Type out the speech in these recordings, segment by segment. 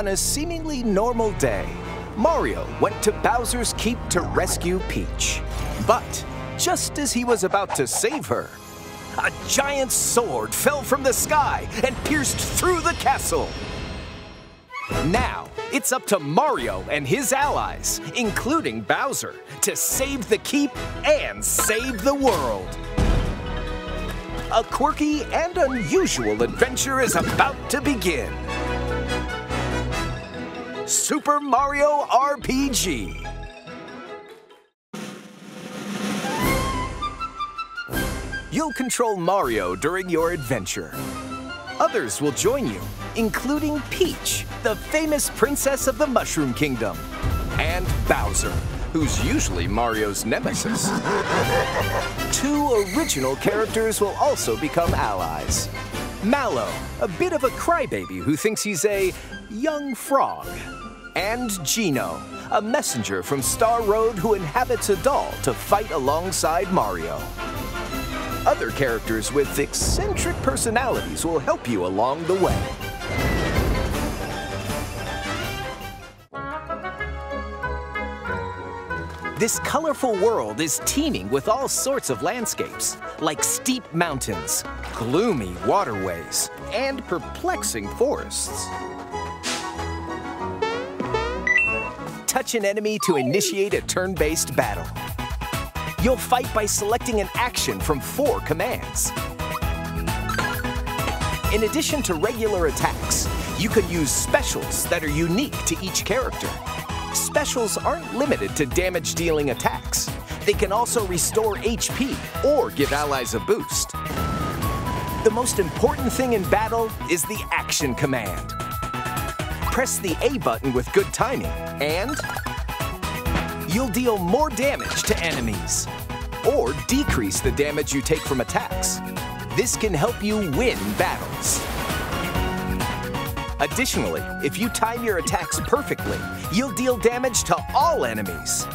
On a seemingly normal day, Mario went to Bowser's Keep to rescue Peach. But just as he was about to save her, a giant sword fell from the sky and pierced through the castle. Now, it's up to Mario and his allies, including Bowser, to save the keep and save the world. A quirky and unusual adventure is about to begin. Super Mario RPG. You'll control Mario during your adventure. Others will join you, including Peach, the famous princess of the Mushroom Kingdom, and Bowser, who's usually Mario's nemesis. Two original characters will also become allies. Mallow, a bit of a crybaby who thinks he's a young frog. And Geno, a messenger from Star Road who inhabits a doll to fight alongside Mario. Other characters with eccentric personalities will help you along the way. This colorful world is teeming with all sorts of landscapes, like steep mountains, gloomy waterways, and perplexing forests. Touch an enemy to initiate a turn-based battle. You'll fight by selecting an action from four commands. In addition to regular attacks, you can use specials that are unique to each character. Specials aren't limited to damage-dealing attacks. They can also restore HP or give allies a boost. The most important thing in battle is the action command. Press the A button with good timing, and you'll deal more damage to enemies or decrease the damage you take from attacks. This can help you win battles. Additionally, if you time your attacks perfectly, you'll deal damage to all enemies.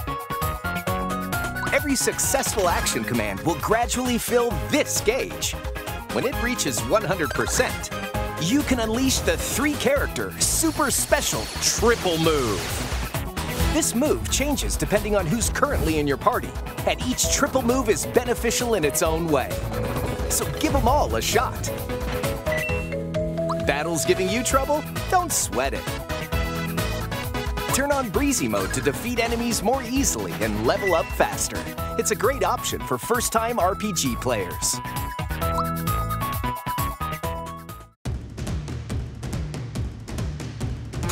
Every successful action command will gradually fill this gauge. When it reaches 100%, you can unleash the three-character super special triple move. This move changes depending on who's currently in your party, and each triple move is beneficial in its own way. So give them all a shot. Battles giving you trouble? Don't sweat it. Turn on Breezy Mode to defeat enemies more easily and level up faster. It's a great option for first-time RPG players.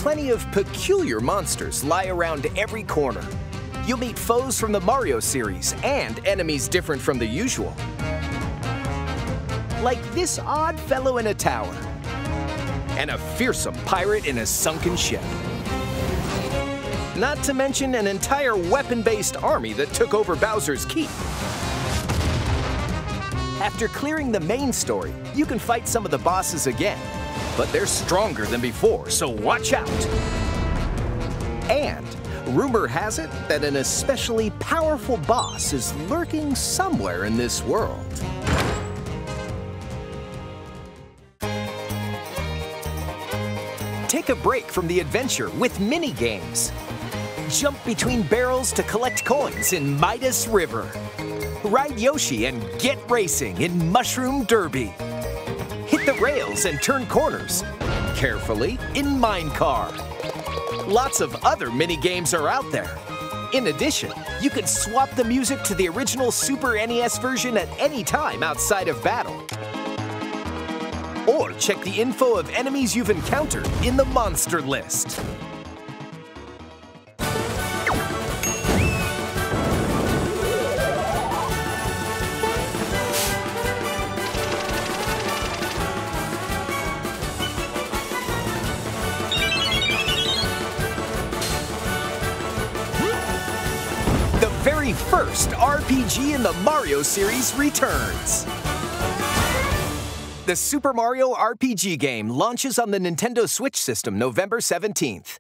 Plenty of peculiar monsters lie around every corner. You'll meet foes from the Mario series and enemies different from the usual. Like this odd fellow in a tower. And a fearsome pirate in a sunken ship. Not to mention an entire weapon-based army that took over Bowser's Keep. After clearing the main story, you can fight some of the bosses again, but they're stronger than before, so watch out. And rumor has it that an especially powerful boss is lurking somewhere in this world. Take a break from the adventure with mini games. Jump between barrels to collect coins in Midas River. Ride Yoshi and get racing in Mushroom Derby. The rails and turn corners. Carefully in Minecart. Lots of other mini games are out there. In addition, you can swap the music to the original Super NES version at any time outside of battle. Or check the info of enemies you've encountered in the monster list. Very first RPG in the Mario series returns. The Super Mario RPG game launches on the Nintendo Switch system November 17th.